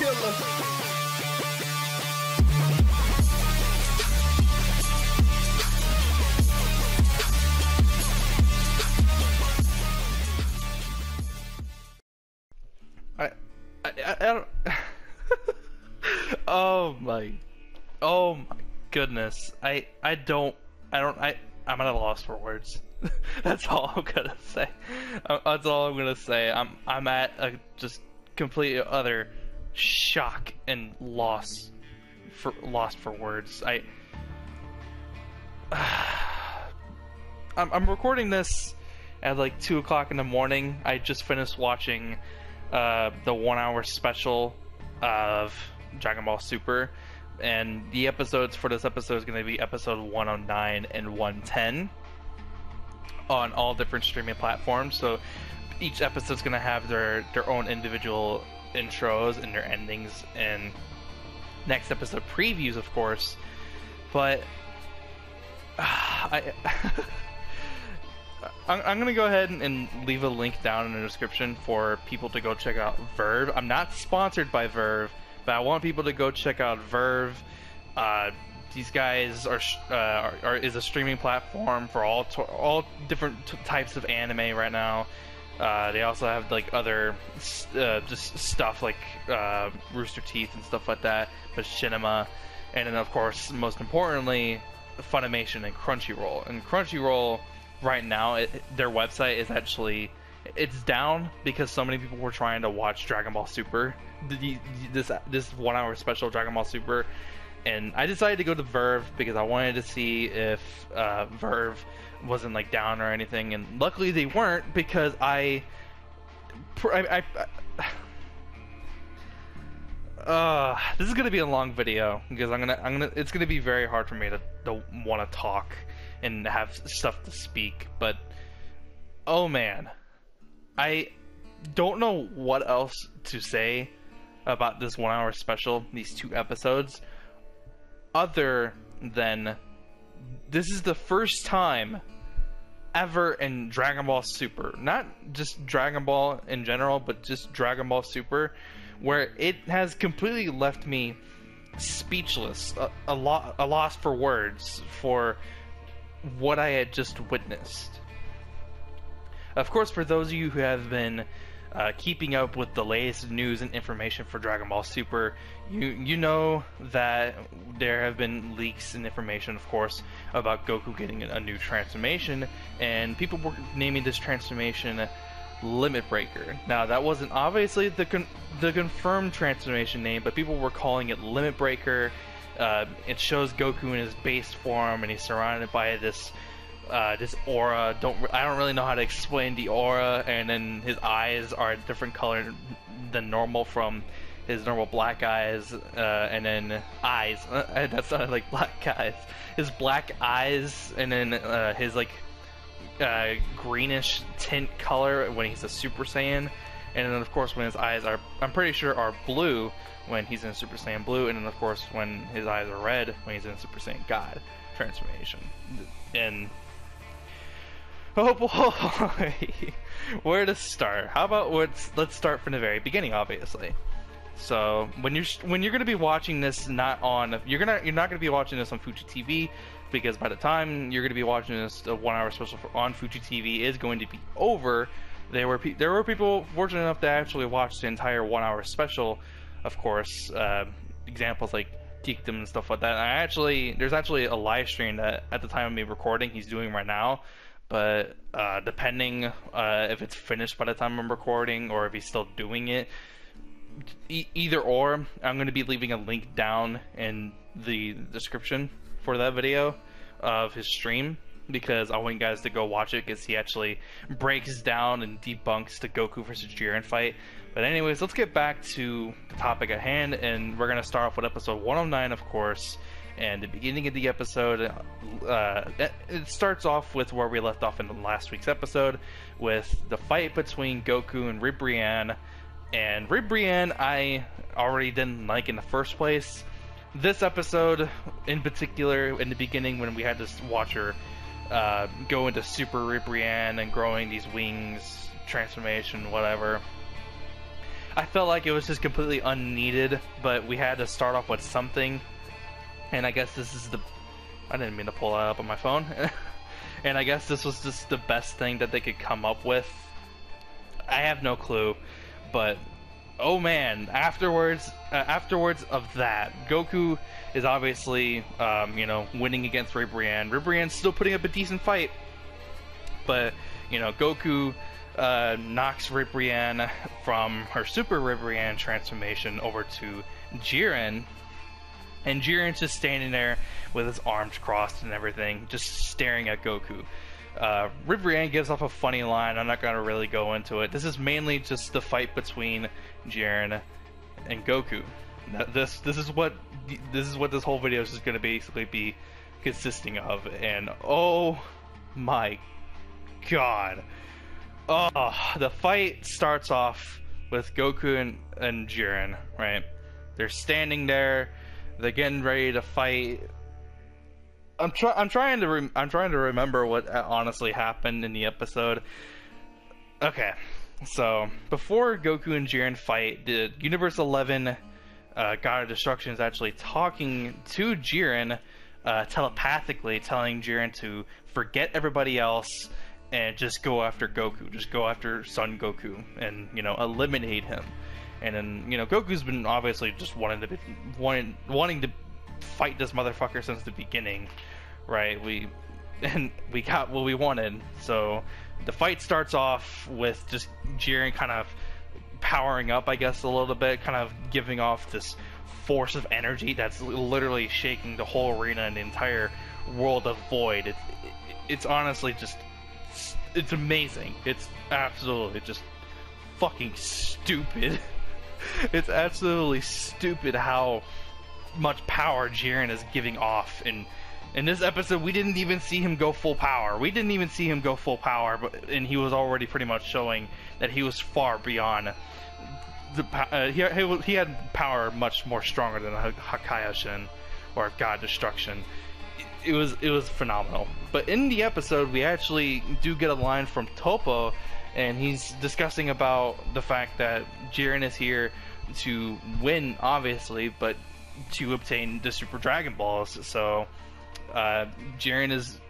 killer. I, I, oh my, oh my goodness! I, I don't, I don't, I, I'm at a loss for words. That's all I'm gonna say. Uh, That's all I'm gonna say. I'm, I'm at a just complete utter shock and loss for lost for words. I, I'm, I'm recording this at like two o'clock in the morning. I just finished watching uh, the one hour special of Dragon Ball Super, and the episodes for this episode is going to be episode 109 and 110 on all different streaming platforms. So each episode's going to have their their own individual intros and their endings and next episode previews, of course. But I. I'm, gonna go ahead and, leave a link down in the description for people to go check out VRV. I'm not sponsored by VRV, but I want people to go check out VRV. Uh, these guys are, uh, are, are is a streaming platform for all all different types of anime right now. Uh, they also have like other uh, just stuff like uh, Rooster Teeth and stuff like that, but and then of course most importantly, Funimation and Crunchyroll. And Crunchyroll right now it, their website is actually it's down because so many people were trying to watch Dragon Ball Super. This this one hour special Dragon Ball Super. And I decided to go to VRV because I wanted to see if uh, VRV wasn't like down or anything and luckily they weren't because I I, I, uh, this is gonna be a long video because I'm gonna I'm gonna it's gonna be very hard for me to, to want to talk and have stuff to speak. But oh man, I don't know what else to say about this one hour special, these two episodes, other than this is the first time ever in Dragon Ball Super, not just Dragon Ball in general, but just Dragon Ball Super, where it has completely left me speechless, a, a, lo- a loss for words for what I had just witnessed. Of course, for those of you who have been uh, keeping up with the latest news and information for Dragon Ball Super, you you know that there have been leaks and information, of course, about Goku getting a new transformation, and people were naming this transformation Limit Breaker. Now, that wasn't obviously the con- the confirmed transformation name, but people were calling it Limit Breaker. Uh, it shows Goku in his base form, and he's surrounded by this uh, this aura. Don't I don't really know how to explain the aura, and then his eyes are a different color than normal from his normal black eyes, uh, and then eyes. Uh, that sounded like black eyes. His black eyes, and then uh, his like uh, greenish tint color when he's a Super Saiyan, and then of course when his eyes are, I'm pretty sure, are blue when he's in Super Saiyan Blue, and then of course when his eyes are red when he's in Super Saiyan God transformation. And oh boy, where to start? How about let's let's start from the very beginning, obviously. So when you're when you're gonna be watching this not on you're gonna you're not gonna be watching this on Fuji TV because by the time you're gonna be watching this a one hour special for, on Fuji TV is going to be over. There were there were people fortunate enough to actually watch the entire one hour special. Of course, uh, examples like Geekdom and stuff like that. I actually there's actually a live stream that at the time of me recording he's doing right now. But uh, depending uh, if it's finished by the time I'm recording or if he's still doing it, e- either or, I'm going to be leaving a link down in the description for that video of his stream because I want you guys to go watch it because he actually breaks down and debunks the Goku versus Jiren fight. But anyways, let's get back to the topic at hand, and we're gonna start off with episode 109, of course. And the beginning of the episode, uh, it starts off with where we left off in last week's episode, with the fight between Goku and Ribrianne. And Ribrianne, I already didn't like in the first place. This episode, in particular, in the beginning when we had to watch her uh, go into Super Ribrianne and growing these wings, transformation, whatever. I felt like it was just completely unneeded, but we had to start off with something. And I guess this is the. I didn't mean to pull that up on my phone. and I guess this was just the best thing that they could come up with. I have no clue, but oh man, afterwards, uh, afterwards of that, Goku is obviously, um, you know, winning against Ribrianne. Ribrianne's still putting up a decent fight, but you know, Goku uh, knocks Ribrianne from her Super Ribrianne transformation over to Jiren, and Jiren's just standing there with his arms crossed and everything, just staring at Goku. Uh, Ribrianne gives off a funny line. I'm not gonna really go into it. This is mainly just the fight between Jiren and Goku. This this is what this is what this whole video is just going to basically be consisting of. And oh my god, oh the fight starts off with Goku and, and Jiren. Right, they're standing there. They're getting ready to fight. I'm trying. I'm trying to. I'm trying to remember what honestly happened in the episode. Okay, so before Goku and Jiren fight, the Universe 11 uh, God of Destruction is actually talking to Jiren uh, telepathically, telling Jiren to forget everybody else and just go after Goku, just go after Son Goku, and you know eliminate him. And then you know Goku's been obviously just wanting to be, wanting wanting to fight this motherfucker since the beginning, right? We and we got what we wanted. So the fight starts off with just Jiren kind of powering up, I guess, a little bit, kind of giving off this force of energy that's literally shaking the whole arena and the entire world of Void. It's it's honestly just it's amazing. It's absolutely just fucking stupid. it's absolutely stupid how much power Jiren is giving off and in this episode we didn't even see him go full power. We didn't even see him go full power, but and he was already pretty much showing that he was far beyond the uh, he, he had power much more stronger than Hakaioshin or God Destruction. It, it was it was phenomenal. But in the episode, we actually do get a line from Toppo, and he's discussing about the fact that Jiren is here to win, obviously, but to obtain the Super Dragon Balls. So uh, Jiren is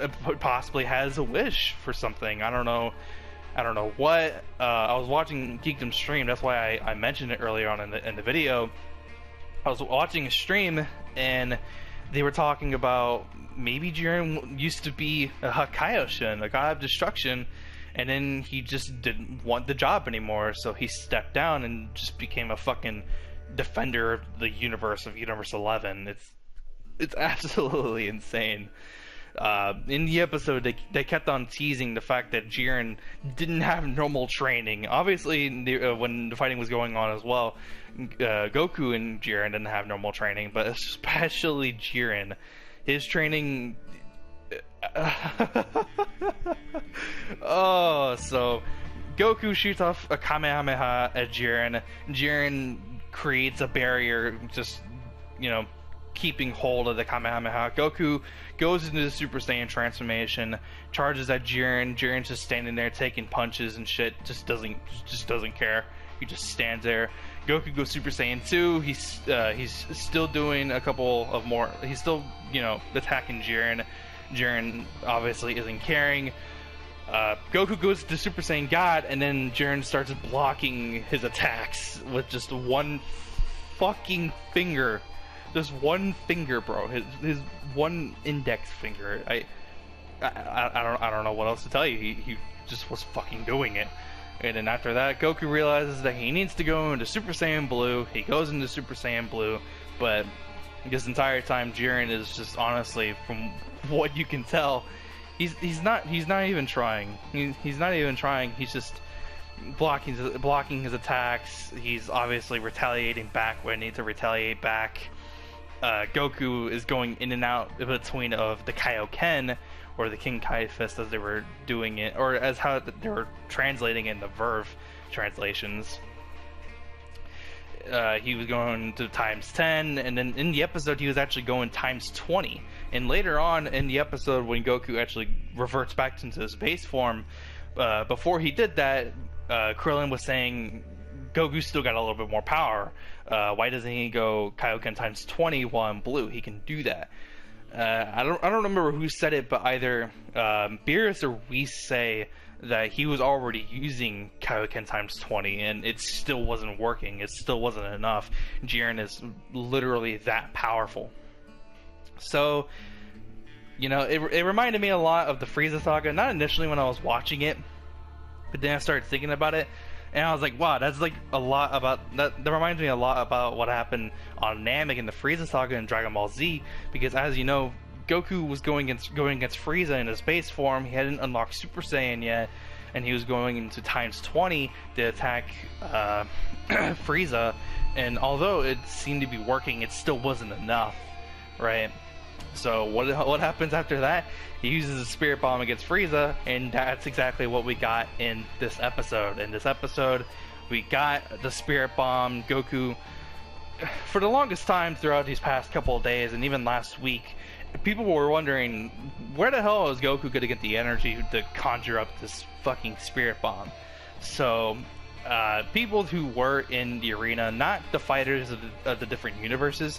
uh, possibly has a wish for something. I don't know. I don't know what. Uh, I was watching Geekdom stream. That's why I, I mentioned it earlier on in the in the video. I was watching a stream and they were talking about maybe Jiren used to be a Hakaioshin, a god of destruction, and then he just didn't want the job anymore, so he stepped down and just became a fucking defender of the universe of Universe Eleven. It's it's absolutely insane. Uh, in the episode, they, they kept on teasing the fact that Jiren didn't have normal training. Obviously, the, uh, when the fighting was going on as well, uh, Goku and Jiren didn't have normal training, but especially Jiren. His training. oh, so Goku shoots off a Kamehameha at Jiren. Jiren creates a barrier, just, you know, keeping hold of the Kamehameha. Goku goes into the Super Saiyan transformation, charges at Jiren. Jiren's just standing there taking punches and shit. Just doesn't just doesn't care. He just stands there. Goku goes Super Saiyan 2. He's uh, he's still doing a couple of more. He's still you know attacking Jiren. Jiren obviously isn't caring. Uh, Goku goes to Super Saiyan God, and then Jiren starts blocking his attacks with just one fucking finger just one finger, bro. His his one index finger. I, I, I don't I don't know what else to tell you. He he just was fucking doing it. And then after that, Goku realizes that he needs to go into Super Saiyan Blue. He goes into Super Saiyan Blue, but this entire time, Jiren is just honestly, from what you can tell, he's he's not he's not even trying. He, he's not even trying. He's just blocking blocking his attacks. He's obviously retaliating back when he needs to retaliate back uh, Goku is going in and out between of the Kaioken or the King Kai Fist as they were doing it, or as how they were translating in the VRV translations. Uh, he was going to times 10, and then in the episode, he was actually going times 20. And later on in the episode, when Goku actually reverts back into his base form, uh, before he did that, uh, Krillin was saying Goku still got a little bit more power. Uh, why doesn't he go Kaioken times 20 while in blue? He can do that. Uh, I don't I don't remember who said it, but either um, Beerus or we say that he was already using Kaioken times 20 and it still wasn't working. It still wasn't enough. Jiren is literally that powerful. So, you know, it, it reminded me a lot of the Frieza saga. Not initially when I was watching it, but then I started thinking about it and I was like, wow, that's like a lot about that. That reminds me a lot about what happened on Namek in the Frieza saga in Dragon Ball Z, because as you know, Goku was going against going against Frieza in his base form. He hadn't unlocked Super Saiyan yet, and he was going into times 20 to attack uh, Frieza. And although it seemed to be working, it still wasn't enough, right? So what what happens after that? He uses a spirit bomb against Frieza, and that's exactly what we got in this episode. In this episode, we got the spirit bomb. Goku, for the longest time throughout these past couple of days, and even last week, people were wondering where the hell is Goku going to get the energy to conjure up this fucking spirit bomb. So. Uh, people who were in the arena, not the fighters of the, of the different universes,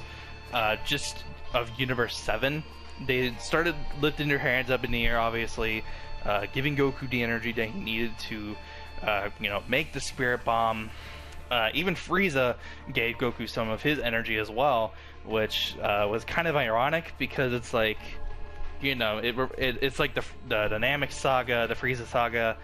uh, just of Universe 7, they started lifting their hands up in the air, obviously, uh, giving Goku the energy that he needed to, uh, you know, make the Spirit Bomb. Uh, even Frieza gave Goku some of his energy as well, which uh, was kind of ironic because it's like, you know, it, it it's like the the Dynamic Saga, the Frieza Saga,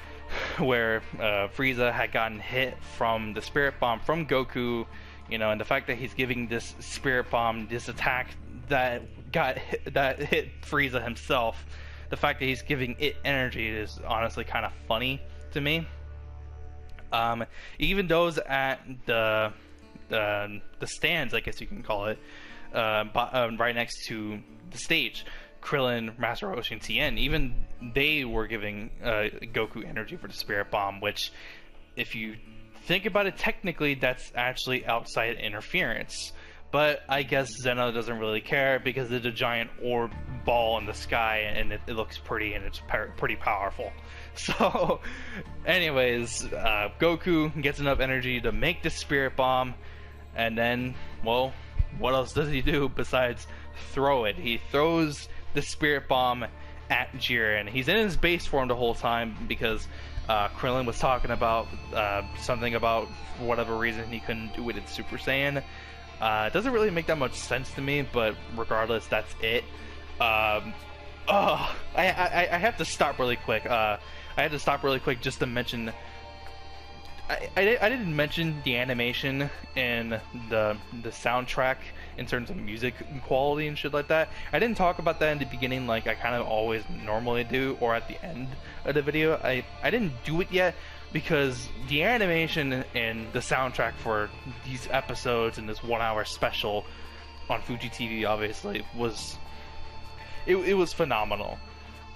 where uh, Frieza had gotten hit from the Spirit Bomb from Goku you know, and the fact that he's giving this spirit bomb this attack that got that hit Frieza himself, the fact that he's giving it energy is honestly kind of funny to me. Um, even those at the the the stands, I guess you can call it, uh, uh, right next to the stage, Krillin, Master Roshi, and Tien, even they were giving uh, Goku energy for the Spirit Bomb, which, if you think about it technically, that's actually outside interference. But I guess Zeno doesn't really care because it's a giant orb ball in the sky and it, it looks pretty and it's pretty powerful. So, anyways, uh, Goku gets enough energy to make the Spirit Bomb, and then, well, what else does he do besides throw it? He throws the Spirit Bomb at Jiren. He's in his base form the whole time because uh, Krillin was talking about uh, something about for whatever reason he couldn't do it in Super Saiyan. Uh, it doesn't really make that much sense to me, but regardless, that's it. Um, oh, I, I, I have to stop really quick. Uh, I had to stop really quick just to mention. I, I, I didn't mention the animation and the the soundtrack in terms of music quality and shit like that. I didn't talk about that in the beginning like I kind of always normally do or at the end of the video. I, I didn't do it yet because the animation and the soundtrack for these episodes and this one hour special on Fuji TV obviously was it, it was phenomenal.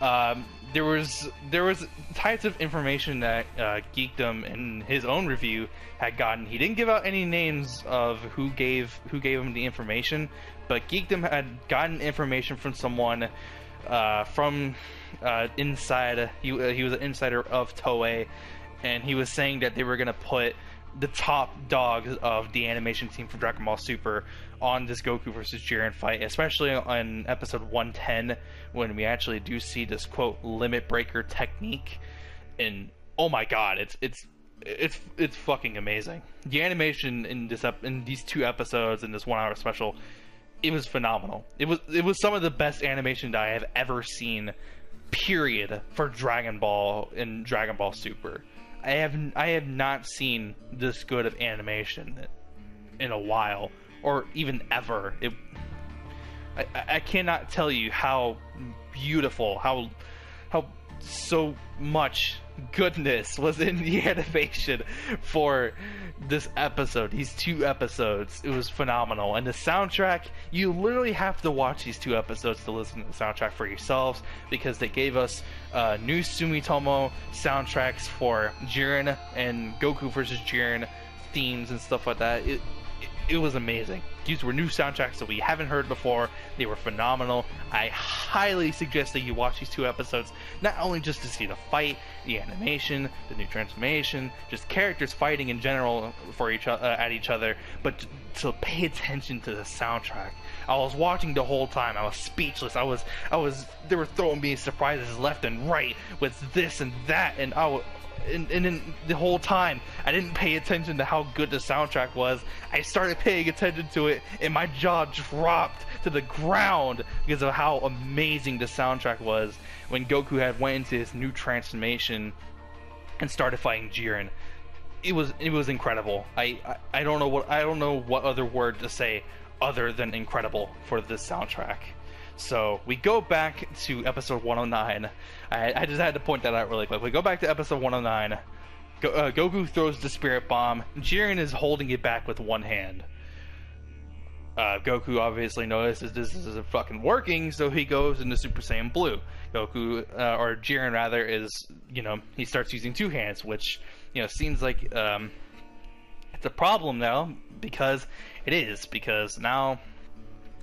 Um, there was there was types of information that uh, Geekdom in his own review had gotten. He didn't give out any names of who gave who gave him the information, but Geekdom had gotten information from someone uh, from uh, inside. He he was an insider of Toei, and he was saying that they were gonna put the top dogs of the animation team for Dragon Ball Super on this Goku versus Jiren fight, especially on episode 110 when we actually do see this quote limit breaker technique. And oh my god, it's it's it's it's fucking amazing. The animation in this ep- in these two episodes in this one hour special, it was phenomenal. It was it was some of the best animation that I have ever seen. Period for Dragon Ball and Dragon Ball Super. I have I have not seen this good of animation in a while or even ever. It, I, I cannot tell you how beautiful, how how so much goodness was in the animation for this episode, these two episodes. It was phenomenal. And the soundtrack, you literally have to watch these two episodes to listen to the soundtrack for yourselves because they gave us uh, new Sumitomo soundtracks for Jiren and Goku versus Jiren themes and stuff like that. It, it was amazing. These were new soundtracks that we haven't heard before. They were phenomenal. I highly suggest that you watch these two episodes, not only just to see the fight, the animation, the new transformation, just characters fighting in general for each uh, at each other, but to, to pay attention to the soundtrack. I was watching the whole time. I was speechless. I was, I was. They were throwing me surprises left and right with this and that, and I was and, and the whole time I didn't pay attention to how good the soundtrack was. I started paying attention to it, and my jaw dropped to the ground because of how amazing the soundtrack was when Goku had went into his new transformation and started fighting Jiren. It was it was incredible. I, I I don't know what I don't know what other word to say other than incredible for this soundtrack. So we go back to episode 109. I, I just had to point that out really quick. We go back to episode 109. Go, uh, Goku throws the spirit bomb. Jiren is holding it back with one hand. Uh, Goku obviously notices this isn't fucking working, so he goes into Super Saiyan Blue. Goku, uh, or Jiren rather, is, you know, he starts using two hands, which, you know, seems like um, it's a problem now, because it is, because now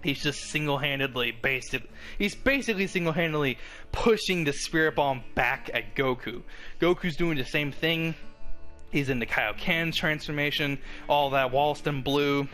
he's just single-handedly basic he's basically single-handedly pushing the spirit bomb back at Goku. Goku's doing the same thing. He's in the Kaioken transformation, all that whilst in blue.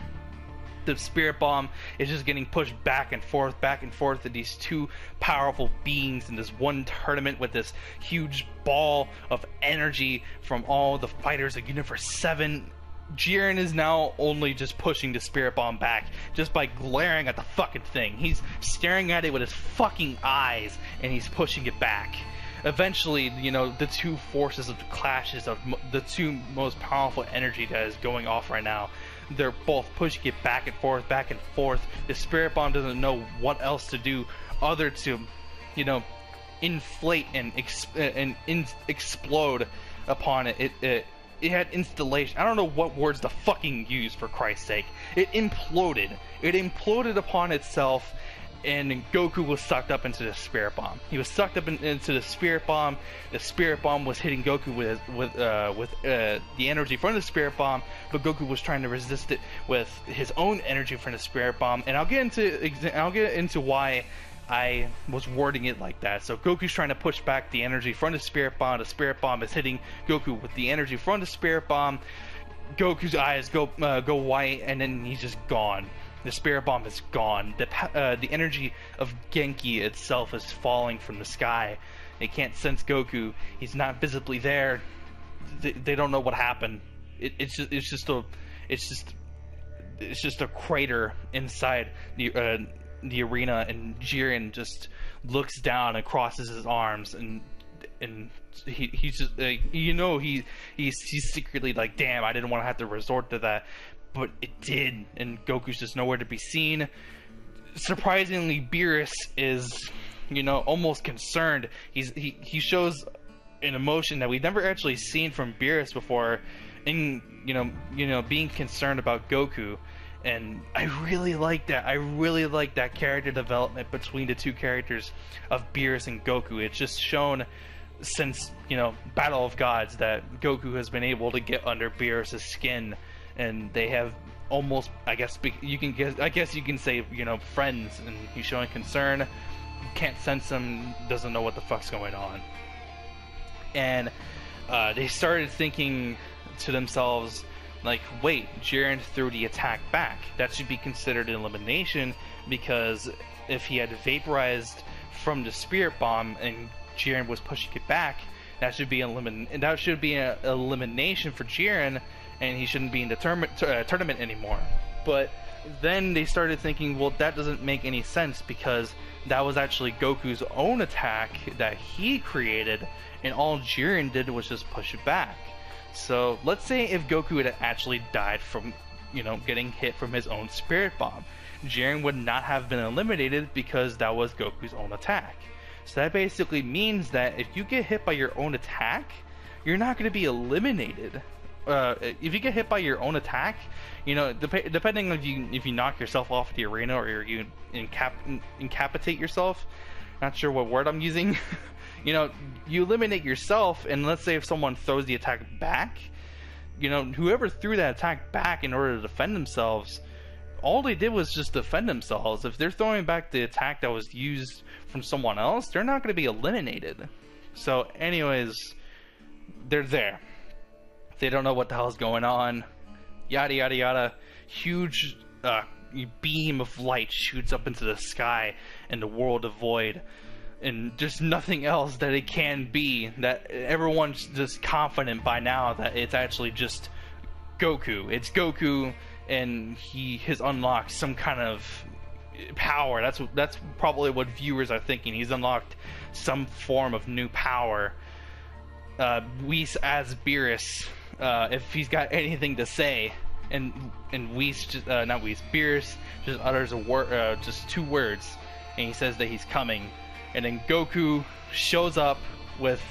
The spirit bomb is just getting pushed back and forth, back and forth to these two powerful beings in this one tournament with this huge ball of energy from all the fighters of Universe 7 Jiren is now only just pushing the spirit bomb back just by glaring at the fucking thing. He's staring at it with his fucking eyes and he's pushing it back. Eventually, you know, the two forces of the clashes of the two most powerful energy that is going off right now, they're both pushing it back and forth, back and forth. The spirit bomb doesn't know what else to do other to, you know, inflate and, exp- and in- explode upon it. It, it it had installation. I don't know what words to fucking use for Christ's sake. It imploded. It imploded upon itself, and Goku was sucked up into the Spirit Bomb. He was sucked up in, into the Spirit Bomb. The Spirit Bomb was hitting Goku with with uh, with uh, the energy from the Spirit Bomb, but Goku was trying to resist it with his own energy from the Spirit Bomb. And I'll get into I'll get into why I was wording it like that. So Goku's trying to push back the energy from the Spirit Bomb. The Spirit Bomb is hitting Goku with the energy from the Spirit Bomb. Goku's eyes go uh, go white, and then he's just gone. The Spirit Bomb is gone. The uh, the energy of Genki itself is falling from the sky. They can't sense Goku. He's not visibly there. They, they don't know what happened. It, it's just it's just a it's just it's just a crater inside the. Uh, the arena, and Jiren just looks down and crosses his arms, and and he he's just like, you know he he's he's secretly like, damn, I didn't want to have to resort to that, but it did, and Goku's just nowhere to be seen. Surprisingly, Beerus is you know almost concerned. He's he he shows an emotion that we've never actually seen from Beerus before, in you know you know being concerned about Goku and I really like that. I really like that character development between the two characters of Beerus and Goku. It's just shown since you know Battle of Gods that Goku has been able to get under Beerus's skin, and they have almost, I guess, you can guess, I guess you can say, you know, friends, and he's showing concern. Can't sense him, doesn't know what the fuck's going on, and uh, they started thinking to themselves like, wait, Jiren threw the attack back. That should be considered an elimination because if he had vaporized from the spirit bomb and Jiren was pushing it back, that should be an elimin- that should be an elimination for Jiren, and he shouldn't be in the term- uh, tournament anymore. But then they started thinking, well, that doesn't make any sense because that was actually Goku's own attack that he created, and all Jiren did was just push it back. So let's say if Goku had actually died from, you know, getting hit from his own Spirit Bomb, Jiren would not have been eliminated because that was Goku's own attack. So that basically means that if you get hit by your own attack, you're not going to be eliminated. Uh, if you get hit by your own attack, you know, dep- depending if you if you knock yourself off the arena or you incap- incapacitate yourself, not sure what word I'm using. you know, you eliminate yourself, and let's say if someone throws the attack back, you know, whoever threw that attack back in order to defend themselves, all they did was just defend themselves. If they're throwing back the attack that was used from someone else, they're not going to be eliminated. So, anyways, they're there. They don't know what the hell is going on. Yada yada yada. Huge uh, beam of light shoots up into the sky and the world of void and just nothing else that it can be that everyone's just confident by now that it's actually just Goku. It's Goku and he has unlocked some kind of power. That's that's probably what viewers are thinking. He's unlocked some form of new power. Uh, Whis as Beerus, uh, if he's got anything to say, and and Whis just uh, not Whis, Beerus just utters a word, uh, just two words, and he says that he's coming and then Goku shows up with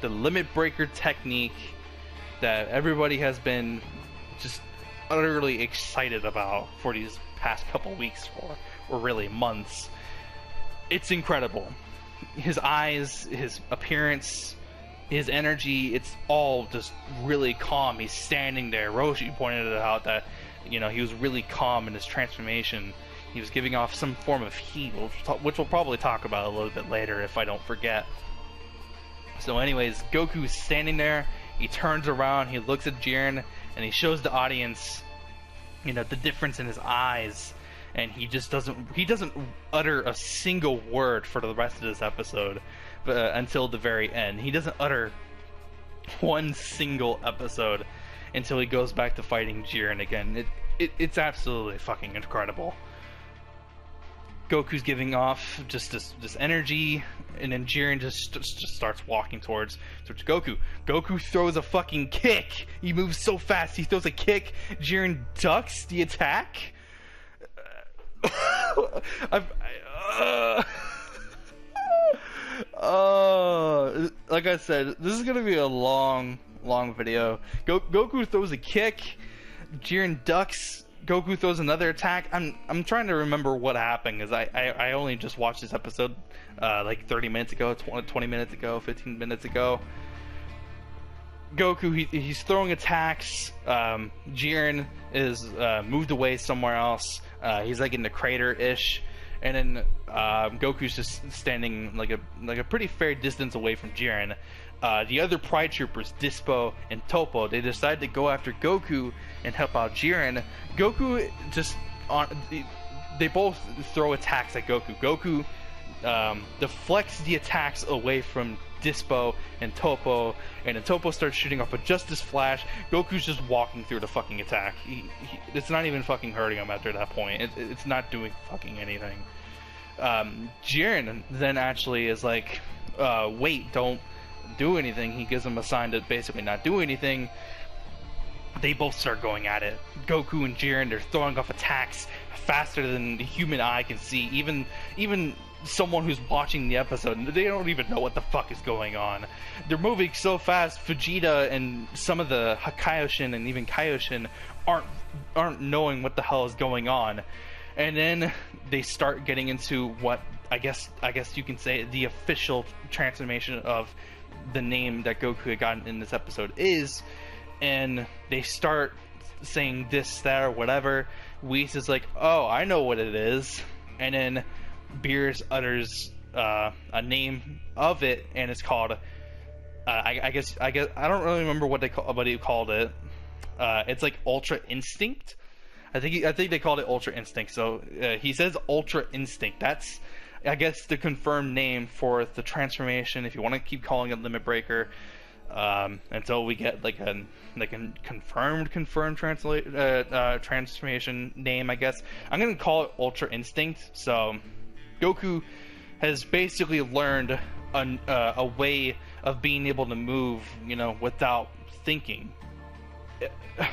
the limit breaker technique that everybody has been just utterly excited about for these past couple weeks or or really months. It's incredible. His eyes, his appearance, his energy, it's all just really calm. He's standing there. Roshi pointed it out that, you know, he was really calm in his transformation he was giving off some form of heat, which we'll probably talk about a little bit later if I don't forget. So anyways, Goku's standing there, he turns around, he looks at Jiren, and he shows the audience, you know, the difference in his eyes, and he just doesn't, he doesn't utter a single word for the rest of this episode, uh, until the very end. He doesn't utter one single episode until he goes back to fighting Jiren again. It, it, it's absolutely fucking incredible. Goku's giving off just this this energy, and then Jiren just just starts walking towards towards Goku. Goku throws a fucking kick. He moves so fast. He throws a kick. Jiren ducks the attack. I, uh, uh, like I said, this is gonna be a long, long video. Go, Goku throws a kick. Jiren ducks Goku throws another attack. I'm I'm trying to remember what happened because I, I, I only just watched this episode uh, like 30 minutes ago, 20, 20 minutes ago, 15 minutes ago. Goku he, he's throwing attacks. Um, Jiren is uh, moved away somewhere else. Uh, he's like in the crater ish, and then um, Goku's just standing like a like a pretty fair distance away from Jiren. Uh, the other Pride Troopers, Dispo and Toppo, they decide to go after Goku and help out Jiren. Goku just on they both throw attacks at Goku. Goku um, deflects the attacks away from Dispo and Toppo, and then Toppo starts shooting off a Justice Flash. Goku's just walking through the fucking attack. He, he, it's not even fucking hurting him after that point. It, it's not doing fucking anything. Um, Jiren then actually is like, uh, wait, don't do anything. He gives them a sign to basically not do anything. They both start going at it. Goku and Jiren, they're throwing off attacks faster than the human eye can see. Even even someone who's watching the episode, they don't even know what the fuck is going on. They're moving so fast. Vegeta and some of the Kaioshin and even Kaioshin aren't aren't knowing what the hell is going on. And then they start getting into what I guess I guess you can say the official transformation of the name that Goku had gotten in this episode is, and they start saying this, that, or whatever. Whis is like, "Oh, I know what it is," and then Beerus utters uh, a name of it, and it's called. Uh, I, I, guess I guess I don't really remember what they call what he called it. Uh, it's like Ultra Instinct. I think I think they called it Ultra Instinct. So uh, he says Ultra Instinct. That's I guess the confirmed name for the transformation, if you want to keep calling it Limit Breaker, um, until we get like a like a confirmed confirmed translate uh, uh, transformation name, I guess I'm gonna call it Ultra Instinct. So Goku has basically learned a, uh, a way of being able to move, you know, without thinking.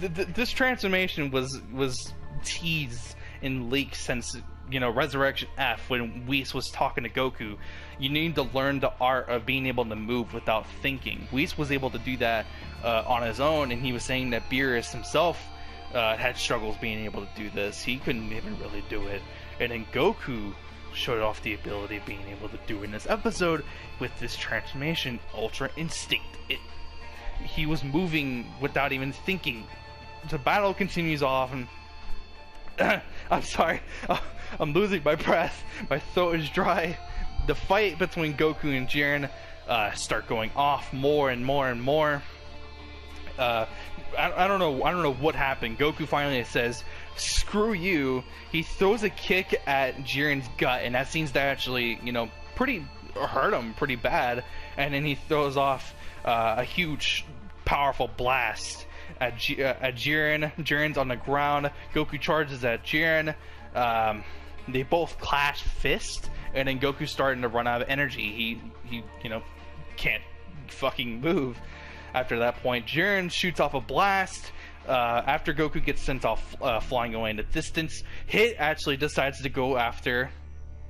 this transformation was was teased in leaks since you know, Resurrection F, when Whis was talking to Goku, you need to learn the art of being able to move without thinking. Whis was able to do that uh, on his own, and he was saying that Beerus himself uh, had struggles being able to do this. He couldn't even really do it. And then Goku showed off the ability of being able to do it in this episode with this transformation, Ultra Instinct. It, he was moving without even thinking. The battle continues off, and I'm sorry, I'm losing my breath. My throat is dry. The fight between Goku and Jiren uh, start going off more and more and more. Uh, I, I, don't know. I don't know what happened. Goku finally says, "Screw you." He throws a kick at Jiren's gut, and that seems to actually, you know, pretty hurt him pretty bad. And then he throws off uh, a huge, powerful blast at, G- uh, at Jiren. Jiren's on the ground. Goku charges at Jiren. Um, they both clash fists, and then Goku's starting to run out of energy. He he you know can't fucking move. After that point, Jiren shoots off a blast. Uh, after Goku gets sent off uh, flying away in the distance, Hit actually decides to go after.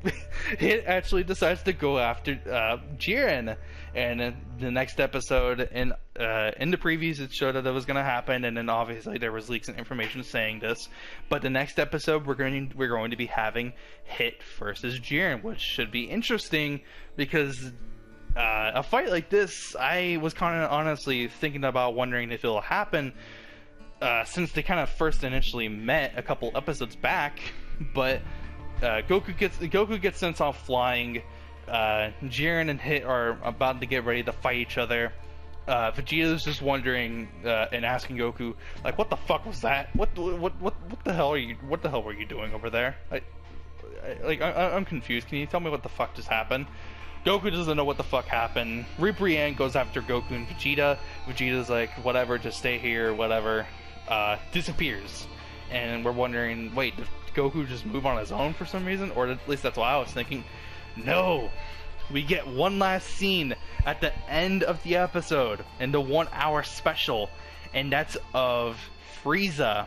Hit actually decides to go after uh, Jiren, and the next episode, in uh, in the previews, it showed that it was going to happen, and then obviously there was leaks and information saying this. But the next episode, we're going to, we're going to be having Hit versus Jiren, which should be interesting because uh, a fight like this, I was kind of honestly thinking about wondering if it'll happen uh, since they kind of first initially met a couple episodes back. But uh, Goku gets Goku gets sent off flying. Uh, Jiren and Hit are about to get ready to fight each other. Uh, Vegeta's just wondering uh, and asking Goku, like, "What the fuck was that? What what what what the hell are you? What the hell were you doing over there? I, I, like, I, I'm confused. Can you tell me what the fuck just happened?" Goku doesn't know what the fuck happened. Ribrianne goes after Goku and Vegeta. Vegeta's like, whatever, just stay here, whatever. Uh, disappears. And we're wondering, wait, Goku just move on his own for some reason? Or at least that's what I was thinking. No! We get one last scene at the end of the episode in the one hour special, and that's of Frieza.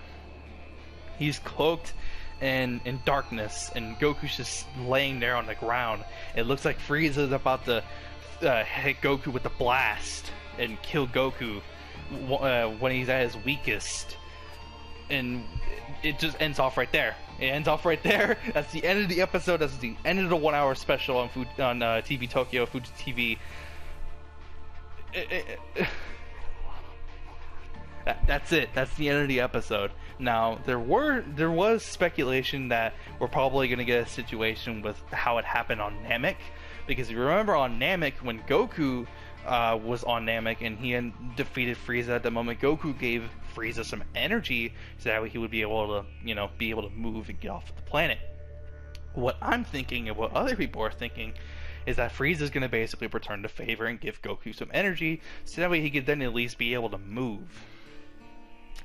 He's cloaked in in darkness, and Goku's just laying there on the ground. It looks like Frieza's about to uh, hit Goku with the blast and kill Goku uh, when he's at his weakest. And it just ends off right there. It ends off right there. That's the end of the episode. That's the end of the one-hour special on food on uh, TV Tokyo, Fuji TV. It, it, it, that, that's it. That's the end of the episode. Now there were there was speculation that we're probably going to get a situation with how it happened on Namek, because if you remember on Namek when Goku uh, was on Namek and he defeated Frieza at the moment, Goku gave Frieza some energy so that way he would be able to you know be able to move and get off of the planet. What I'm thinking and what other people are thinking is that Frieza is going to basically return the favor and give Goku some energy so that way he could then at least be able to move.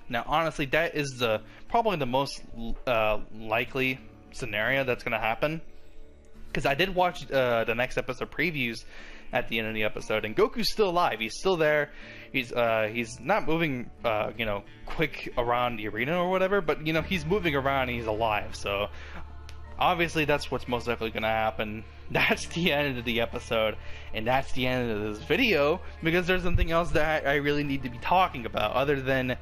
Now, honestly, that is the probably the most uh, likely scenario that's going to happen. Because I did watch uh, the next episode previews at the end of the episode, and Goku's still alive. He's still there. He's uh, he's not moving, uh, you know, quick around the arena or whatever, but you know he's moving around. and He's alive. So obviously, that's what's most likely going to happen. That's the end of the episode, and that's the end of this video because there's something else that I really need to be talking about other than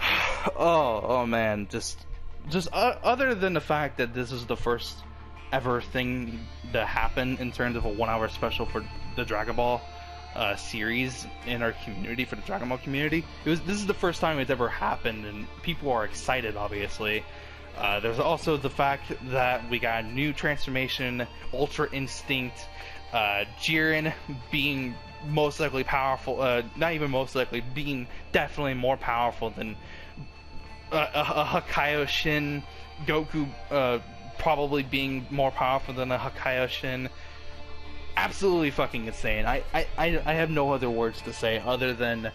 oh, oh man, just, just uh, other than the fact that this is the first ever thing to happen in terms of a one-hour special for the Dragon Ball uh, series in our community for the Dragon Ball community. It was this is the first time it's ever happened, and people are excited. Obviously, uh, there's also the fact that we got a new transformation, Ultra Instinct, uh, Jiren being most likely powerful, uh, not even most likely, being definitely more powerful than uh, a, a Hakaioshin, Goku uh, probably being more powerful than a Hakaioshin. Absolutely fucking insane. I, I, I have no other words to say other than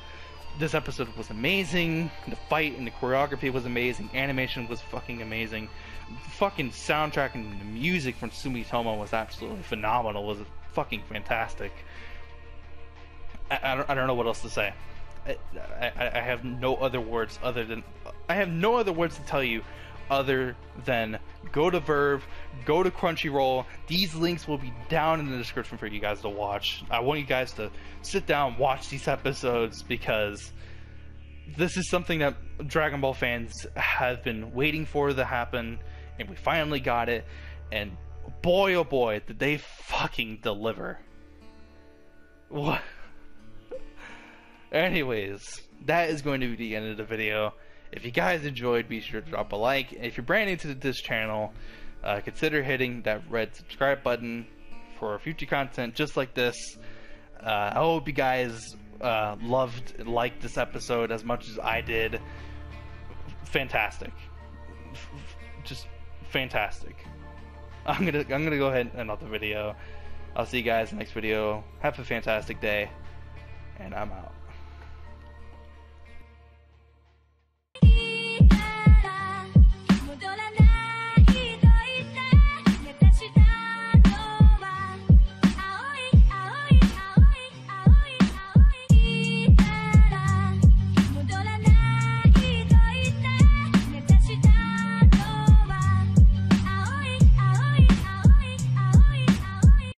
this episode was amazing. The fight and the choreography was amazing. Animation was fucking amazing. The fucking soundtrack and the music from Sumitomo was absolutely phenomenal. It was fucking fantastic. I, I, don't, I don't know what else to say. I, I, I have no other words other than I have no other words to tell you other than go to VRV, go to Crunchyroll. These links will be down in the description for you guys to watch. I want you guys to sit down, watch these episodes because this is something that Dragon Ball fans have been waiting for to happen, and we finally got it. And boy, oh boy, did they fucking deliver! What? Anyways, that is going to be the end of the video. If you guys enjoyed, be sure to drop a like. If you're brand new to this channel, uh, consider hitting that red subscribe button for future content just like this. Uh, I hope you guys uh, loved, liked this episode as much as I did. Fantastic, just fantastic. I'm gonna I'm gonna go ahead and end off the video. I'll see you guys next video. Have a fantastic day, and I'm out.